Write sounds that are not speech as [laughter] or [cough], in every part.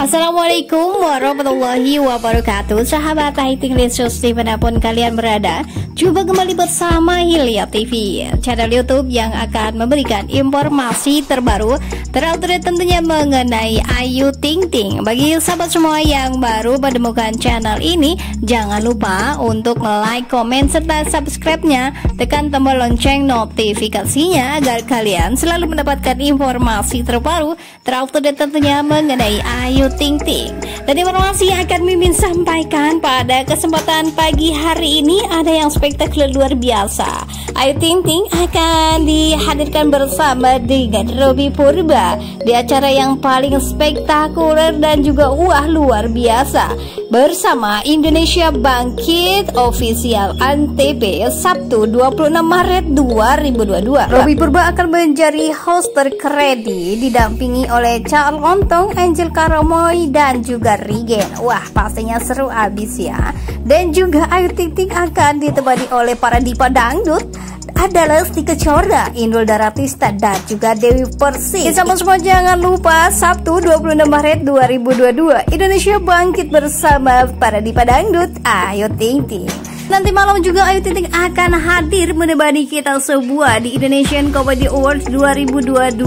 Assalamualaikum warahmatullahi wabarakatuh. Sahabat Hating Lesus di mana pun kalian berada Jumpa kembali bersama Hilya TV Channel Youtube yang akan memberikan informasi terbaru Terupdate tentunya mengenai Ayu Ting Ting. Bagi sahabat semua yang baru menemukan channel ini Jangan lupa untuk like, komen, serta subscribe-nya. Tekan tombol lonceng notifikasinya Agar kalian selalu mendapatkan informasi terbaru Terupdate tentunya mengenai Ayu Ting Ting. Dan informasi yang akan Mimin sampaikan pada kesempatan pagi hari ini ada yang spektakuler luar biasa. Ayu Ting Ting akan dihadirkan bersama dengan Robi Purba di acara yang paling spektakuler dan juga wah luar biasa bersama Indonesia Bangkit Official Antv Sabtu 26 Maret 2022. Robi Purba akan menjadi host terkredi didampingi oleh Charles Lontong, Angel Karomo Boy dan juga Rigen Wah pastinya seru abis ya Dan juga Ayu Ting Ting akan ditemani oleh para diva dangdut ada Lesti Kejora, Indul Daratista, dan juga Dewi Persik. Sama semua jangan lupa Sabtu 26 Maret 2022 Indonesia bangkit bersama para diva dangdut Ayo Ting Ting. Nanti malam juga Ayu Ting Ting akan hadir menemani kita sebuah di Indonesian Comedy Awards 2022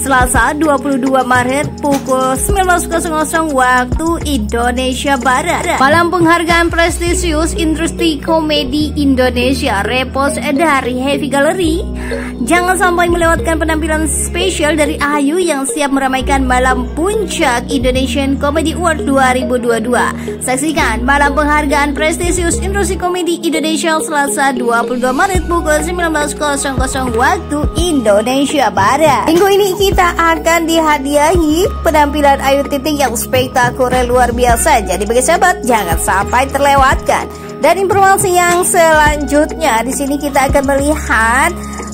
Selasa 22 Maret pukul 19.00 waktu Indonesia Barat. Malam penghargaan prestisius industri komedi Indonesia Repos dari Heavy Gallery. Jangan sampai melewatkan penampilan spesial dari Ayu yang siap meramaikan malam puncak Indonesian Comedy Award 2022 Saksikan malam penghargaan prestisius industri komedi Komedi Indonesia Selasa 22 Maret pukul 19.00 waktu Indonesia Barat. Minggu ini kita akan dihadiahi penampilan Ayu Ting yang spektakuler luar biasa. Jadi bagi sahabat jangan sampai terlewatkan. Dan informasi yang selanjutnya di sini kita akan melihat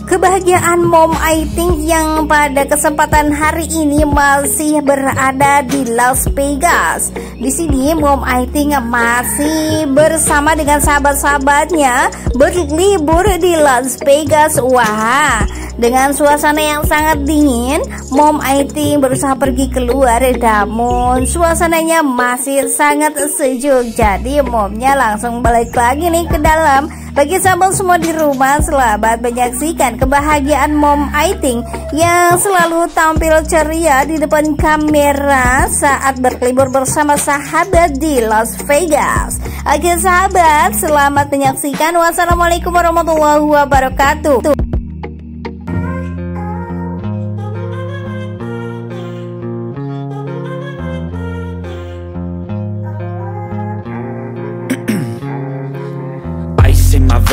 kebahagiaan Mom Aiting yang pada kesempatan hari ini masih berada di Las Vegas. Di sini Mom Aiting masih bersama dengan sahabat-sahabatnya berlibur di Las Vegas. Wah, dengan suasana yang sangat dingin, Mom Aiting berusaha pergi keluar namun suasananya masih sangat sejuk. Jadi momnya langsung balik lagi nih ke dalam bagi sahabat semua di rumah, selamat menyaksikan kebahagiaan Mom Aiting yang selalu tampil ceria di depan kamera saat berlibur bersama sahabat di Las Vegas. Oke sahabat, selamat menyaksikan. Wassalamualaikum warahmatullahi wabarakatuh.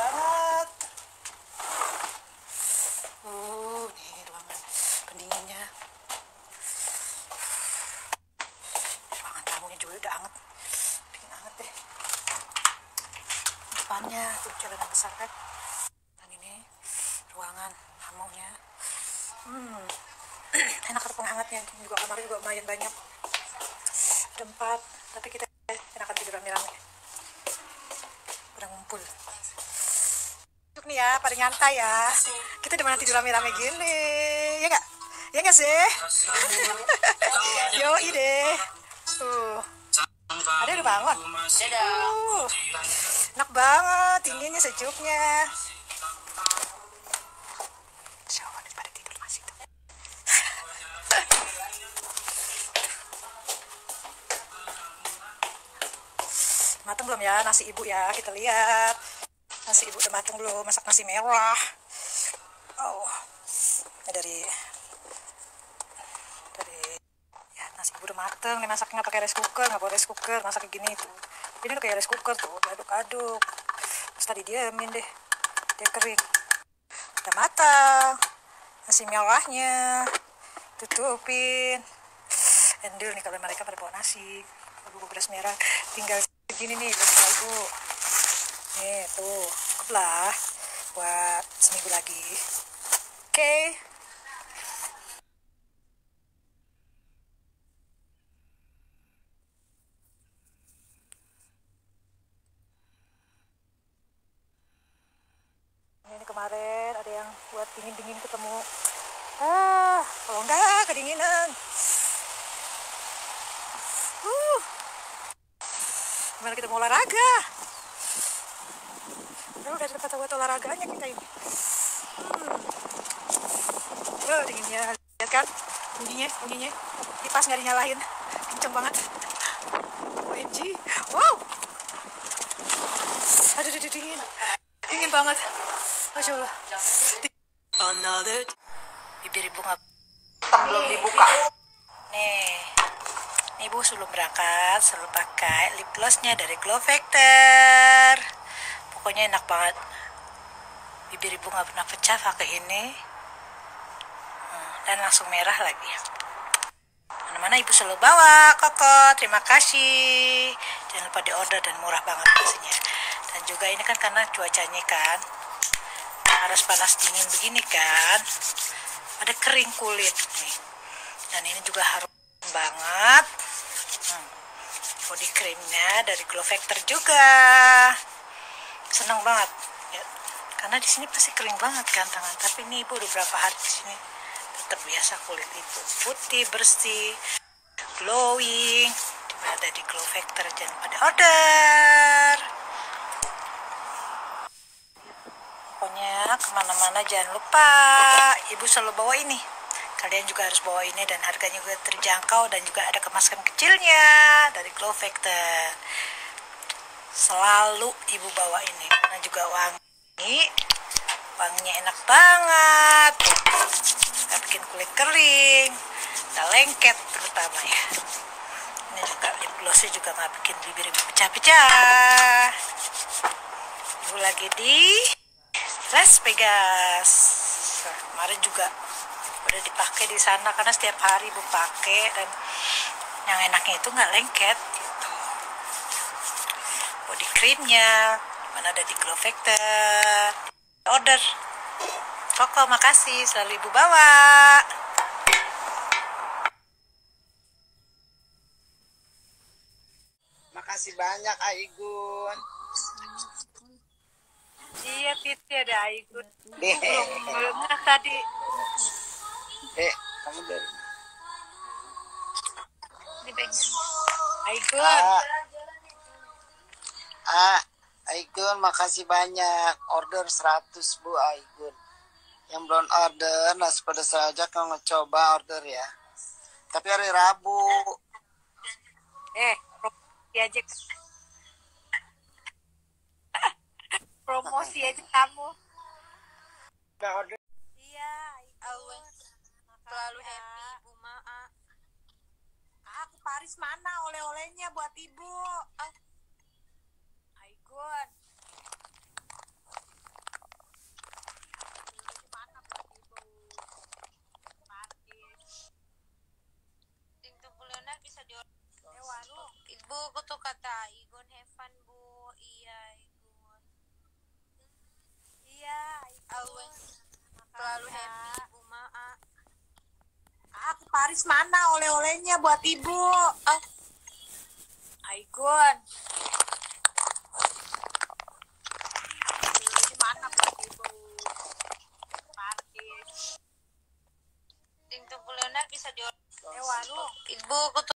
Banget uh nih ruangan pendinginnya. Ruangan tamunya juga udah anget. Dingin anget deh. Depannya tuh jalan yang besar kan? Dan ini ruangan tamunya. Hmm. [clears throat] Enak ada penghangatnya juga kamarnya juga lumayan banyak. Ada empat tapi kita enakan tidur rame-rame udah ngumpul nih ya pada nyantai ya. Kita udah tidur rame-rame gini ya nggak? Ya nggak sih? [laughs] Yo ide tuh. Ada udah bangun? Uh, enak banget dinginnya sejuknya. [laughs] Matang belum ya nasi ibu ya kita lihat nasi ibu udah matang belum? Masak nasi merah. Oh ya dari dari ya nasi ibu udah matang nih masaknya nggak pakai rice cooker nggak boleh rice cooker. Masak kayak gini tuh. Ini udah kayak rice cooker tuh aduk-aduk terus tadi diamin deh dia kering. Udah matang nasi merahnya tutupin. Endil nih kalau mereka pada bawa nasi. Bubur beras merah tinggal segini nih setelah itu nih tuh lah buat seminggu lagi. Oke. Ini kemarin ada yang buat dingin-dingin ketemu. Ah kalau enggak kedinginan. Uh gimana kita mau olahraga Aduh, udah dapat buat olahraganya kita ini. Hmm. oh dinginnya lihat kan bunyinya bunyinya. Kipas nggak dinyalain. Kenceng banget. OMG wow. Aduh, aduh, dingin. Dingin banget. Masya Allah Another bibir ibu nggak belum dibuka. Nih. Ibu sebelum berangkat selalu pakai lip glossnya dari Glow Factor pokoknya enak banget. Bibir ibu nggak pernah pecah pakai ini. Hmm, dan langsung merah lagi. Mana-mana ibu selalu bawa koko. Terima kasih. Jangan lupa di order dan murah banget pastinya dan juga ini kan karena cuacanya kan. Harus panas dingin begini kan. Ada kering kulit nih. Dan ini juga harum banget. Hmm. body creamnya dari Glow Factor juga senang banget. Ya karena di sini pasti kering banget kan tangan. Tapi ini ibu udah berapa hari di sini? Tetap biasa kulit ibu. Putih bersih glowing. Ada di Glow Factor jangan pada order. Pokoknya ke mana-mana jangan lupa. Ibu selalu bawa ini. Kalian juga harus bawa ini dan harganya juga terjangkau dan juga ada kemasan kecilnya dari Glow Factor selalu ibu bawa ini. Karena juga wangi. Wanginya enak banget. Nggak bikin kulit kering. Nggak lengket terutama ya. Ini juga lip glossnya juga nggak bikin bibir ibu pecah-pecah. Ibu lagi di Las Vegas. Nah, kemarin juga udah dipakai di sana karena setiap hari ibu pakai dan yang enaknya itu nggak lengket creamnya mana ada di Glow Factor order. Koko makasih selalu ibu bawa. Makasih banyak Aigun. iya Titi ada Aigun Deh, belum belum tadi. Deh, kamu dari bagian Aigun Ah, ah, Aigun makasih banyak. Order 100 Bu Aigun. Yang belum order, nasi pedas saja kalau coba order ya. Tapi hari Rabu. eh promosi aja [laughs] promosi aja kamu Udah order. iya Aigun Selalu happy Ibu Maa. aku Paris mana oleh-olehnya buat ibu Ah. Warung. Ibu aku tuh kata Igun have fun Bu. Iya Igun. iya Always selalu happy Ibu Maa. aku Paris mana oleh-olehnya buat ibu? Oh, Aigun Di mana buat ibu Paris Ting Leonard bisa